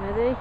Nereye?